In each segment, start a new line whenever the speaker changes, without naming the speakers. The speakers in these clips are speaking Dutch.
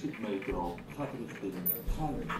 should make it all of in kindness.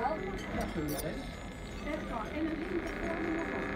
Ja, dat moet gebeuren. En een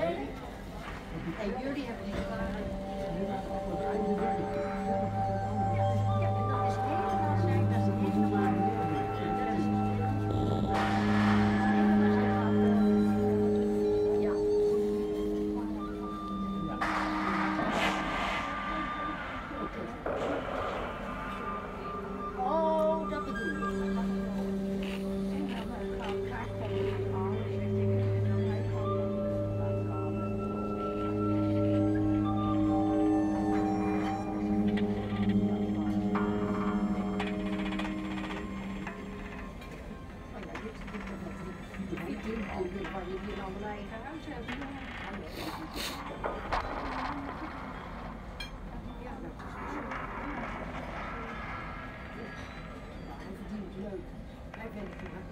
Hey, beauty of have an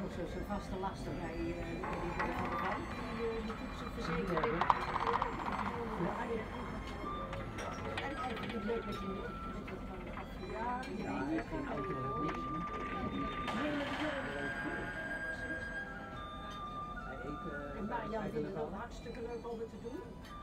auto's een vaste lasten bij uh, die worden van de bank, die, uh, die voedselverzekering. Ja. En eigenlijk leuk dat je van de ja, hij heeft geen auto, dat niks. Hij eet. Uh, en Marian vindt het ook hartstikke leuk om het te doen.